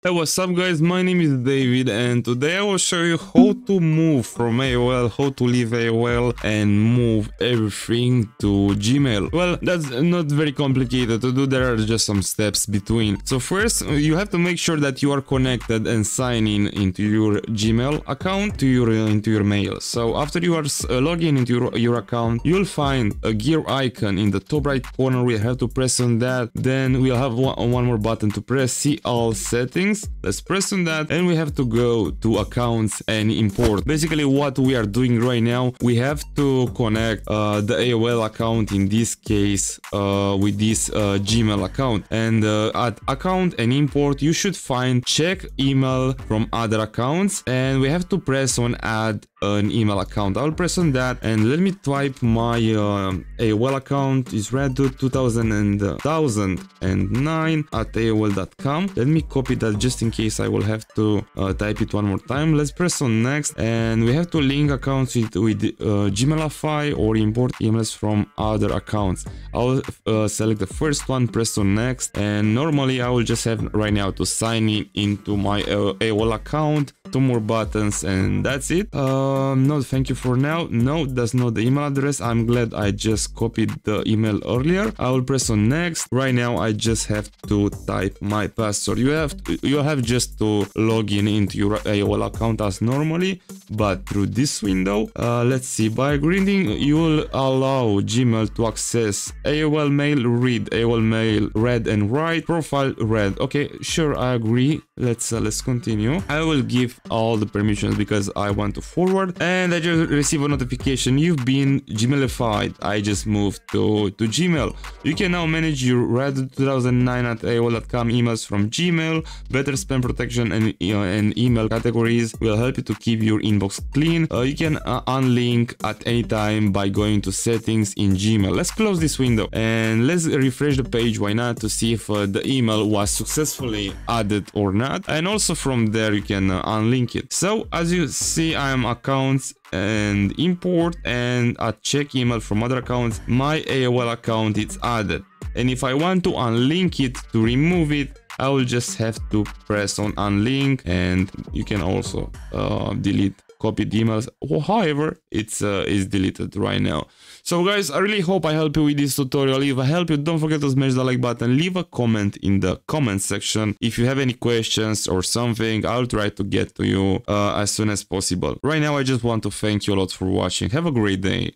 Hey what's up guys, my name is David and today I will show you how to move from AOL, how to leave AOL and move everything to Gmail. Well, that's not very complicated to do, there are just some steps between. So first, you have to make sure that you are connected and sign in into your Gmail account to your into your mail. So after you are uh, logging into your, your account, you'll find a gear icon in the top right corner, we have to press on that. Then we'll have one, one more button to press, see all settings settings. Let's press on that and we have to go to accounts and import. Basically what we are doing right now, we have to connect uh, the AOL account in this case uh, with this uh, Gmail account. And uh, at account and import, you should find check email from other accounts and we have to press on add an email account. I'll press on that and let me type my uh, AOL account is reddude 2009 at AOL.com. Let me copy that just in case I will have to uh, type it one more time. Let's press on next and we have to link accounts with, with uh, Gmailify or import emails from other accounts. I'll uh, select the first one, press on next and normally I will just have right now to sign in into my AOL account, two more buttons and that's it. Uh, um, no, thank you for now. No, that's not the email address. I'm glad I just copied the email earlier. I will press on next. Right now, I just have to type my password. You have to, you have just to log in into your AOL account as normally, but through this window. Uh, let's see. By agreeing, you will allow Gmail to access AOL Mail read, AOL Mail read and write, profile read. Okay, sure, I agree. Let's uh, let's continue. I will give all the permissions because I want to forward and I just receive a notification you've been Gmailified. I just moved to, to Gmail. You can now manage your reddude 2009 at AOL.com emails from Gmail. Better spam protection and, uh, and email categories will help you to keep your inbox clean. Uh, you can uh, unlink at any time by going to settings in Gmail. Let's close this window and let's refresh the page. Why not to see if uh, the email was successfully added or not. And also from there you can uh, unlink it. So as you see, I am accounts and import and a check email from other accounts, my AOL account is added. And if I want to unlink it to remove it, I will just have to press on unlink and you can also uh, delete copied emails. However, it's uh, is deleted right now. So guys, I really hope I help you with this tutorial. If I help you, don't forget to smash the like button. Leave a comment in the comment section. If you have any questions or something, I'll try to get to you uh, as soon as possible. Right now, I just want to thank you a lot for watching. Have a great day.